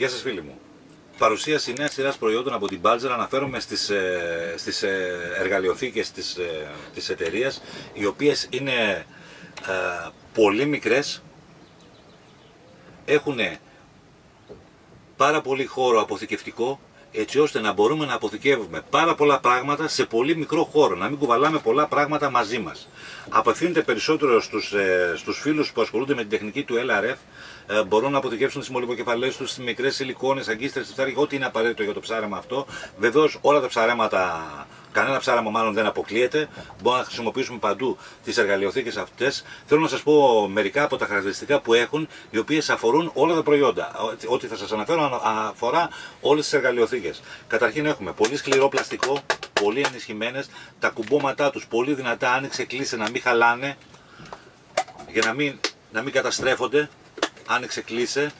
Γεια σας φίλοι μου. Παρουσίαση νέας σειράς προϊόντων από την Balzer αναφέρομαι στις, ε, στις ε, εργαλειοθήκες της, ε, της εταιρείας οι οποίες είναι ε, πολύ μικρές έχουν πάρα πολύ χώρο αποθηκευτικό έτσι ώστε να μπορούμε να αποθηκεύουμε πάρα πολλά πράγματα σε πολύ μικρό χώρο, να μην κουβαλάμε πολλά πράγματα μαζί μας. Απευθύνεται περισσότερο στους, ε, στους φίλους που ασχολούνται με την τεχνική του LRF, ε, μπορούν να αποθηκεύσουν τις μολυβοκεφαλές τους, στις μικρές σιλικόνες, αγκίστρες, ό,τι είναι απαραίτητο για το ψάρεμα αυτό. Βεβαίως όλα τα ψαρέματα Κανένα ψάρεμα μάλλον δεν αποκλείεται. Μπορούμε να χρησιμοποιήσουμε παντού τις εργαλειοθήκες αυτές. Θέλω να σας πω μερικά από τα χαρακτηριστικά που έχουν, οι οποίες αφορούν όλα τα προϊόντα. Ό,τι θα σας αναφέρω αφορά όλες τις εργαλειοθήκες. Καταρχήν έχουμε πολύ σκληρό πλαστικό, πολύ ενισχυμένες, τα κουμπώματά τους πολύ δυνατά, άνοιξε κλείσε να μην χαλάνε, για να μην, να μην καταστρέφονται. Άνοιξε κλείσε,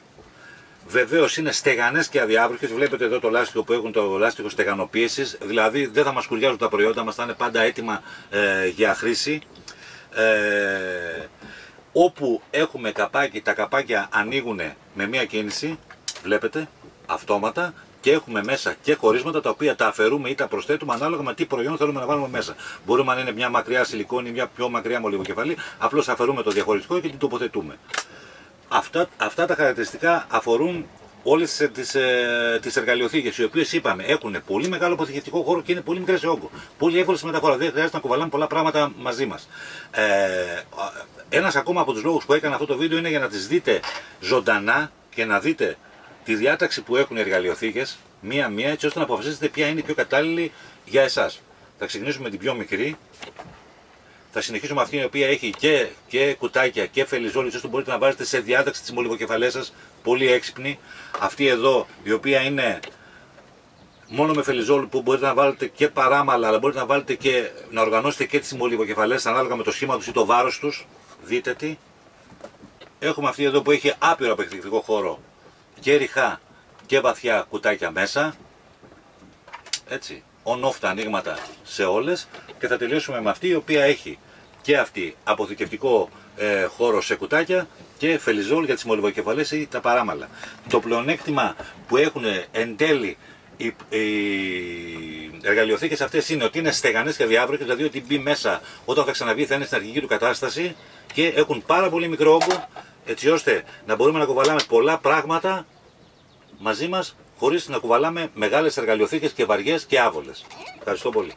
Βεβαίως είναι στεγανές και αδιάβροχες. Βλέπετε εδώ το λάστιχο που έχουν το λάστιχο στεγανοποίησης. Δηλαδή δεν θα μας κουριάζουν τα προϊόντα μας, θα είναι πάντα έτοιμα ε, για χρήση. Ε, όπου έχουμε καπάκι, τα καπάκια ανοίγουν με μία κίνηση. Βλέπετε, αυτόματα. Και έχουμε μέσα και χωρίσματα τα οποία τα αφαιρούμε ή τα προσθέτουμε ανάλογα με τι προϊόν θέλουμε να βάλουμε μέσα. Μπορούμε να είναι μια μακριά σιλικόνη ή μια πιο μακριά μολυβοκεφαλή. Απλώς αφαιρούμε το διαχωριστικό και την τοποθετούμε. Αυτά, αυτά τα χαρακτηριστικά αφορούν όλες τις ε, τις εργαλειοθήκες, οι οποίες είπαμε έχουν πολύ μεγάλο αποθηκευτικό χώρο και είναι πολύ μικρές σε όγκο. Πολύ εύκολο στη μεταφορά. Δεν χρειάζεται να κουβαλάμε πολλά πράγματα μαζί μας. Ε, Ένας ακόμα από τους λόγους που έκανα αυτό το βίντεο είναι για να τις δείτε ζωντανά και να δείτε τη διάταξη που έχουν οι εργαλειοθήκες μία-μία έτσι ώστε να αποφασίσετε ποια είναι η πιο κατάλληλη για εσάς. Θα ξεκινήσουμε με την πιο μικρή θα συνεχίσουμε αυτή η οποία έχει και, και κουτάκια και φελιζόλι, ώστε μπορείτε να βάζετε σε διάταξη τι μολυβοκεφαλές σας. Πολύ έξυπνη. Αυτή εδώ, η οποία είναι μόνο με φελιζόλι που μπορείτε να βάλετε και παράμαλα, αλλά μπορείτε να βάλετε και να οργανώσετε και τις μολυβοκεφαλές ανάλογα με το σχήμα τους ή το βάρος τους. Δείτε τι. Έχουμε αυτή εδώ που έχει άπειρο απεκτικό χώρο και ριχά και βαθιά κουτάκια μέσα. Έτσι on-off τα ανοίγματα σε όλες και θα τελειώσουμε με αυτή η οποία έχει και αυτή αποθηκευτικό ε, χώρο σε κουτάκια και φελιζόλ για τις μολυβοκεφαλές ή τα παράμαλα. Το πλεονέκτημα που έχουν εν τέλει οι, οι εργαλειοθήκες αυτές είναι ότι είναι στεγανές και διάβροχες, δηλαδή ότι μπει μέσα όταν θα ξαναβγεί θα είναι στην αρχική του κατάσταση και έχουν πάρα πολύ μικρό όγκο έτσι ώστε να μπορούμε να κουβαλάμε πολλά πράγματα μαζί μας χωρίς να κουβαλάμε μεγάλες εργαλειοθήκες και βαριές και άβολες. Ευχαριστώ πολύ.